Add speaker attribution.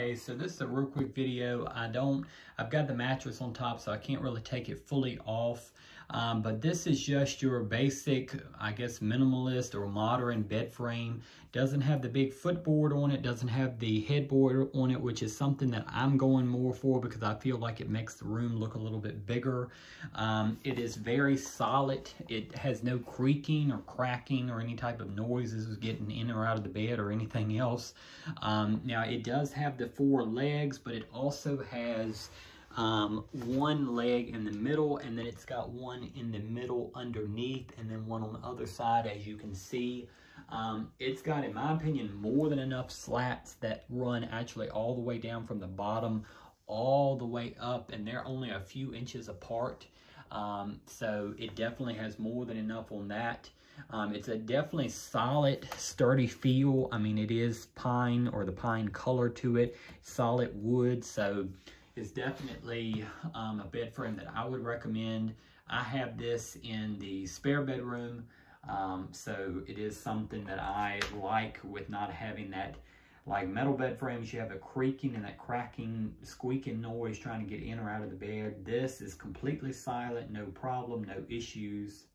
Speaker 1: Okay, so this is a real quick video. I don't, I've got the mattress on top, so I can't really take it fully off. Um, but this is just your basic, I guess, minimalist or modern bed frame. Doesn't have the big footboard on it, doesn't have the headboard on it, which is something that I'm going more for because I feel like it makes the room look a little bit bigger. Um, it is very solid. It has no creaking or cracking or any type of noises getting in or out of the bed or anything else. Um, now, it does have the four legs, but it also has um, one leg in the middle, and then it's got one in the middle underneath, and then one on the other side, as you can see. Um, it's got, in my opinion, more than enough slats that run actually all the way down from the bottom all the way up, and they're only a few inches apart. Um, so it definitely has more than enough on that. Um, it's a definitely solid, sturdy feel. I mean, it is pine or the pine color to it, solid wood. So it's definitely um, a bed frame that I would recommend. I have this in the spare bedroom. Um, so it is something that I like with not having that like metal bed frames, you have a creaking and that cracking, squeaking noise trying to get in or out of the bed. This is completely silent, no problem, no issues.